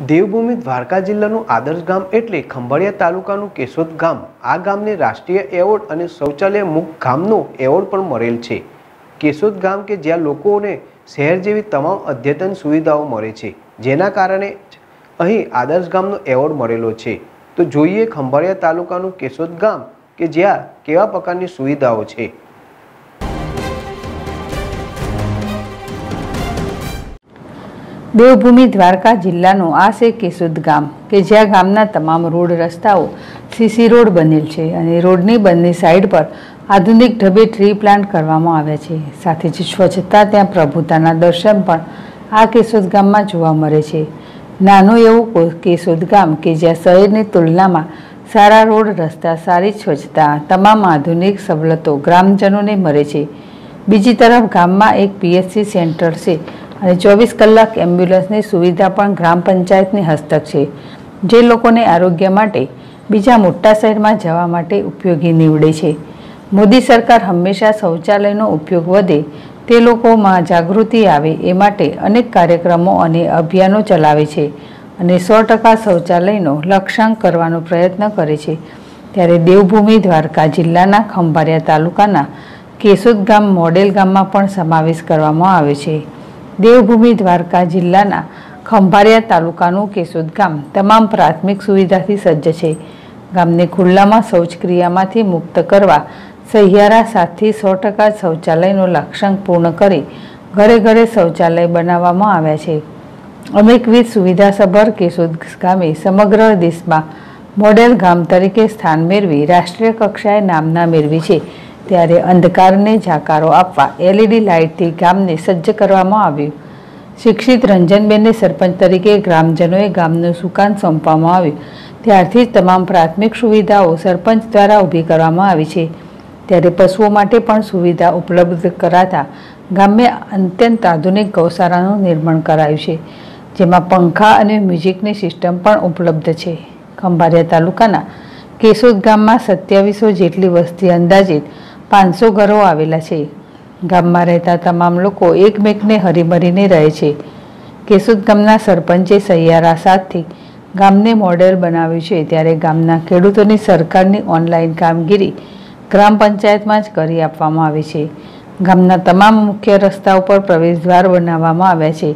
દેવભૂમિ દ્વારકા જિલ્લાનું આદર્શ ગામ એટલે ખંભાળિયા તાલુકાનું કેશોદ ગામ. આ ગામને રાષ્ટ્રીય એવોર્ડ અને શૌચાલય મુક્ત ગામનો એવોર્ડ પણ મળેલ છે. કેશોદ ગામ કે જ્યાં લોકોને શહેર જેવી તમામ અદ્યતન સુવિધાઓ મળે છે, જેના કારણે અહીં આદર્શ ગામનો એવોર્ડ મળેલો છે. તો જોઈએ ખંભાળિયા તાલુકાનું કેશોદ ગામ કે જ્યાં કેવા પ્રકારની સુવિધાઓ છે. દેવભૂમિ દ્વારકા જિલ્લાનું આ છે કેશોદ ગામ, કે જ્યાં ગામના તમામ રોડ રસ્તાઓ સીસી રોડ બનેલ છે અને રોડની બંને સાઈડ પર આધુનિક ઢબે ટ્રી પ્લાન્ટ કરવામાં આવ્યા છે. સાથે જ સ્વચ્છતા ત્યાં પ્રભુતાના દર્શન પણ આ કેશોદ ગામમાં જોવા મળે છે. નાનું એવું કેશોદ ગામ કે જ્યાં શહેરની તુલનામાં સારા રોડ, રસ્તા, સારી સ્વચ્છતા, તમામ આધુનિક સવલતો ગ્રામજનોને મળે છે. બીજી તરફ ગામમાં એક પીએચસી સેન્ટર છે અને ચોવીસ કલાક એમ્બ્યુલન્સની સુવિધા પણ ગ્રામ પંચાયતની હસ્તક છે, જે લોકોને આરોગ્ય માટે બીજા મોટા શહેરમાં જવા માટે ઉપયોગી નીવડે છે. મોદી સરકાર હંમેશા શૌચાલયનો ઉપયોગ વધે તે લોકોમાં જાગૃતિ આવે એ માટે અનેક કાર્યક્રમો અને અભિયાનો ચલાવે છે અને સો ટકા શૌચાલયનો લક્ષ્યાંક કરવાનો પ્રયત્ન કરે છે. ત્યારે દેવભૂમિ દ્વારકા જિલ્લાના ખંભાળિયા તાલુકાના કેશોદ ગામ મોડેલ ગામમાં પણ સમાવેશ કરવામાં આવે છે. દેવભૂમિ દ્વારકા જિલ્લાના ખંભાળિયા તાલુકાનું કેશોદ ગામ તમામ પ્રાથમિક સુવિધાથી સજ્જ છે. ગામને ખુલ્લામાં શૌચક્રિયામાંથી મુક્ત કરવા સહિયારા સાતથી સો ટકા શૌચાલયનો લક્ષ્યાંક પૂર્ણ કરી ઘરે ઘરે શૌચાલય બનાવવામાં આવ્યા છે. અનેકવિધ સુવિધાસભર કેશોદ ગામે સમગ્ર દેશમાં મોડેલ ગામ તરીકે સ્થાન મેળવી રાષ્ટ્રીય કક્ષાએ નામના મેળવી છે. ત્યારે અંધકારને જાકારો આપવા એલઈડી લાઇટથી ગામને સજ્જ કરવામાં આવ્યું. શિક્ષિત રંજનબેનને સરપંચ તરીકે ગ્રામજનોએ ગામનું સુકાન સોંપવામાં આવ્યું. ત્યારથી જ તમામ પ્રાથમિક સુવિધાઓ સરપંચ દ્વારા ઊભી કરવામાં આવી છે. ત્યારે પશુઓ માટે પણ સુવિધા ઉપલબ્ધ કરાતા ગામે અત્યંત આધુનિક ગૌશાળાનું નિર્માણ કરાયું છે, જેમાં પંખા અને મ્યુઝિકની સિસ્ટમ પણ ઉપલબ્ધ છે. ખંભારિયા તાલુકાના કેશોદ ગામમાં સત્યાવીસો જેટલી વસ્તી અંદાજિત પાંચસો ઘરો આવેલા છે. ગામમાં રહેતા તમામ લોકો એકમેકને હરીભરીને રહે છે. કેશુદ ગામના સરપંચે સહિયારા સાથથી ગામને મોડેલ બનાવ્યું છે. ત્યારે ગામના ખેડૂતોની સરકારની ઓનલાઈન કામગીરી ગ્રામ પંચાયતમાં જ કરી આપવામાં આવે છે. ગામના તમામ મુખ્ય રસ્તા ઉપર પ્રવેશદ્વાર બનાવવામાં આવ્યા છે.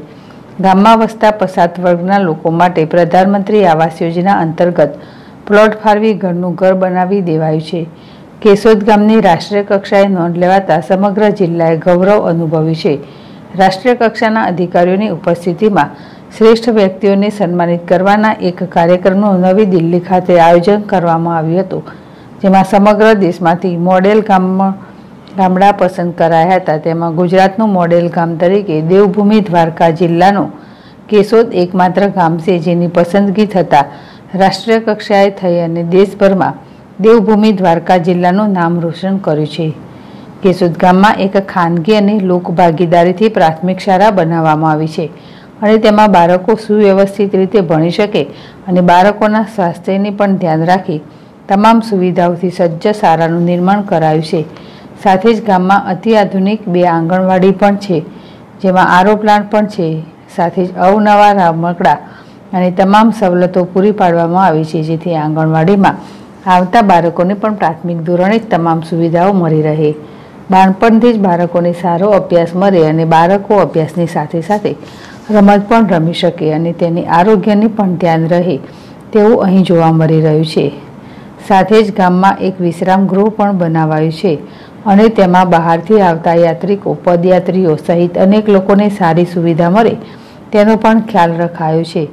ગામમાં વસતા પસાત વર્ગના લોકો માટે પ્રધાનમંત્રી આવાસ યોજના અંતર્ગત પ્લોટ ફાળવી ઘરનું ઘર બનાવી દેવાયું છે. કેશોદ ગામની રાષ્ટ્રીય કક્ષાએ નોંધ લેવાતા સમગ્ર જિલ્લાએ ગૌરવ અનુભવ્યું છે. રાષ્ટ્રીય કક્ષાના અધિકારીઓની ઉપસ્થિતિમાં શ્રેષ્ઠ વ્યક્તિઓને સન્માનિત કરવાના એક કાર્યક્રમનું નવી દિલ્હી ખાતે આયોજન કરવામાં આવ્યું હતું, જેમાં સમગ્ર દેશમાંથી મોડેલ ગામમાં ગામડા પસંદ કરાયા હતા. તેમાં ગુજરાતનું મોડેલ ગામ તરીકે દેવભૂમિ દ્વારકા જિલ્લાનું કેશોદ એકમાત્ર ગામ છે, જેની પસંદગી થતાં રાષ્ટ્રીય કક્ષાએ થઈ અને દેશભરમાં દેવભૂમિ દ્વારકા જિલ્લાનું નામ રોશન કર્યું છે. કેશોદ ગામમાં એક ખાનગી અને લોક ભાગીદારીથી પ્રાથમિક શાળા બનાવવામાં આવી છે અને તેમાં બાળકો સુવ્યવસ્થિત રીતે ભણી શકે અને બાળકોના સ્વાસ્થ્યની પણ ધ્યાન રાખી. તમામ સુવિધાઓથી સજ્જ શાળાનું નિર્માણ કરાયું છે. સાથે જ ગામમાં અતિ આધુનિક બે આંગણવાડી પણ છે, જેમાં આરો પ્લાન્ટ પણ છે. સાથે જ અવનવા રમકડા અને તમામ સવલતો પૂરી પાડવામાં આવી છે, જેથી આંગણવાડીમાં આવતા બાળકોને પણ પ્રાથમિક ધોરણે જ તમામ સુવિધાઓ મળી રહે. બાળપણથી જ બાળકોને સારો અભ્યાસ મળે અને બાળકો અભ્યાસની સાથે સાથે રમત પણ રમી શકે અને તેની આરોગ્યની પણ ધ્યાન રહે તેવું અહીં જોવા મળી રહ્યું છે. સાથે જ ગામમાં એક વિશ્રામ ગૃહ પણ બનાવાયું છે અને તેમાં બહારથી આવતા યાત્રિકો, પદયાત્રીઓ સહિત અનેક લોકોને સારી સુવિધા મળે તેનો પણ ખ્યાલ રખાયો છે.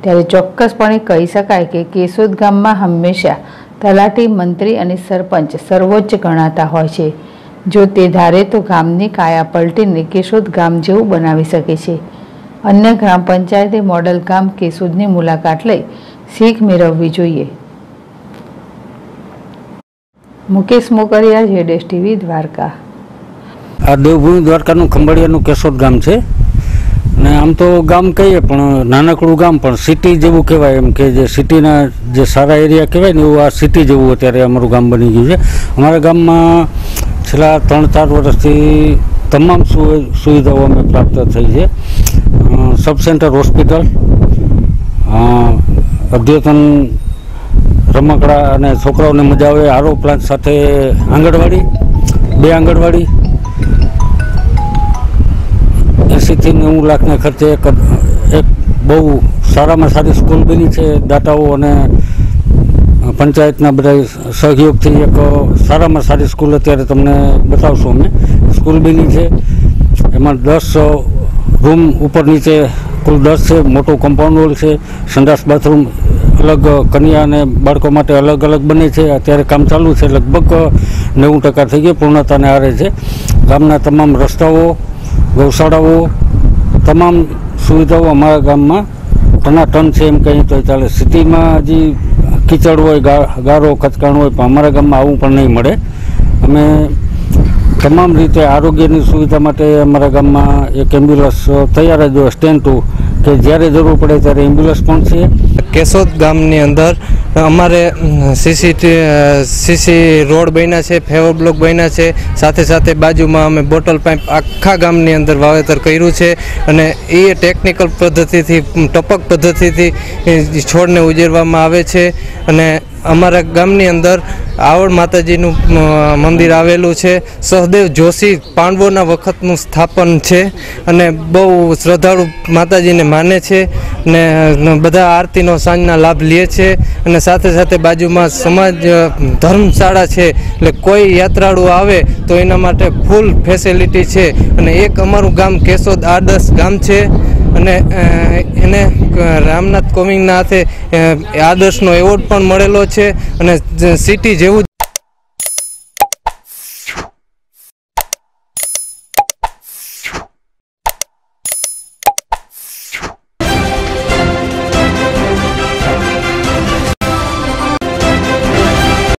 ત્યારે ચોક્કસપણે કહી શકાય કે કેશોદ ગામમાં હંમેશા તલાટી મંત્રી અને સરપંચ સર્વોચ્ચ ગણાતા હોય છે. જો તે ધારે તો ગામની કાયા પલટીને કેશોદ ગામ જેવું બનાવી શકે છે. અન્ય ગ્રામ પંચાયતે મોડલ ગામ કેશોદની મુલાકાત લઈ શીખ મેળવવી જોઈએ. મુકેશ મોકરિયા જેડેશ ટીવી, દ્વારકા. આ દેવભૂમિ દ્વારકાનું ખંભાળિયાનું કેશોદ ગામ છે. ને આમ તો ગામ કહીએ, પણ નાનકડું ગામ, પણ સિટી જેવું કહેવાય એમ કે જે સિટીના જે સારા એરિયા કહેવાય ને એવું આ સિટી જેવું અત્યારે અમારું ગામ બની ગયું છે. અમારા ગામમાં છેલ્લા ત્રણ ચાર વર્ષથી તમામ સુવિધાઓ અમે પ્રાપ્ત થઈ છે. સબસેન્ટર સબ સેન્ટર હોસ્પિટલ અદ્યતન રમકડા અને છોકરાઓને મજા આવે આરો પ્લાન્ટ સાથે આંગણવાડી, બે આંગણવાડી એંસીથી નેવું લાખના ખર્ચે એક એક બહુ સારામાં સારી સ્કૂલ બની છે, દાતાઓ અને પંચાયતના બધા સહયોગથી એક સારામાં સારી સ્કૂલ અત્યારે તમને બતાવશું અમે. સ્કૂલ બની છે, એમાં દસ રૂમ ઉપર નીચે કુલ દસ છે, મોટું કમ્પાઉન્ડ હોલ છે, સંડાસ બાથરૂમ અલગ, કન્યા અને બાળકો માટે અલગ અલગ બને છે. અત્યારે કામ ચાલુ છે, લગભગ નેવું ટકા થઈ ગયું, પૂર્ણતાને આરે છે. ગામના તમામ રસ્તાઓ ગૌશાળાઓ, તમામ સુવિધાઓ અમારા ગામમાં ટનાટન છે એમ કહીએ તો ચાલે. સિટીમાં હજી કીચડ હોય ગારો, કચકાણ હોય, પણ અમારા ગામમાં આવું પણ નહીં મળે. અમે તમામ રીતે આરોગ્યની સુવિધા માટે અમારા ગામમાં એક એમ્બ્યુલન્સ તૈયાર જ હોય સ્ટેન્ડ ટુ કે જ્યારે જરૂર પડે ત્યારે એમ્બ્યુલન્સ પણ છે. કેશોદ ગામની અંદર અમારે સીસી સીસી રોડ બન્યા છે, ફેવર બ્લોક બન્યા છે. સાથે સાથે બાજુમાં અમે બોટલ પાઇપ આખા ગામની અંદર વાવેતર કર્યું છે અને એ ટેકનિકલ પદ્ધતિથી, ટપક પદ્ધતિથી છોડને ઉજેરવામાં આવે છે અને અમારા ગામની અંદર આવડ માતાજીનું મંદિર આવેલું છે. સહદેવ જોશી પાંડવોના વખતનું સ્થાપન છે અને બહુ શ્રદ્ધાળુ માતાજીને માને છે. ને બધા આરતીનો સાંજના લાભ લે છે અને સાથે સાથે બાજુમાં સમાજ ધર્મશાળા છે. એટલે કોઈ યાત્રાળુ આવે તો એના માટે ફૂલ ફેસિલિટી છે. અને એક અમારું ગામ કેશોદ આદર્શ ગામ છે. અને એને રામનાથ કોવિંદના હાથે આદર્શનો એવોર્ડ પણ મળેલો છે. અને સિટી જેવું